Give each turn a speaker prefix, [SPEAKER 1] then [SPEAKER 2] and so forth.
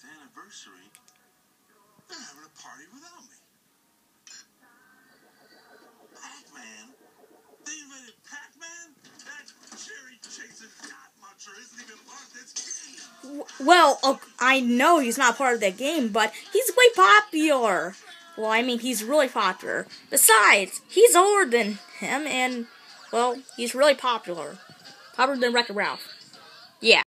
[SPEAKER 1] anniversary, they're having a party without me. Pac-Man? They invented Pac-Man? That cherry chasing dot muncher isn't even part of this game.
[SPEAKER 2] Well, okay, I know he's not part of that game, but he's way popular. Well, I mean, he's really popular. Besides, he's older than him, and, well, he's really popular. Popular than Wreck-It Ralph. Yeah.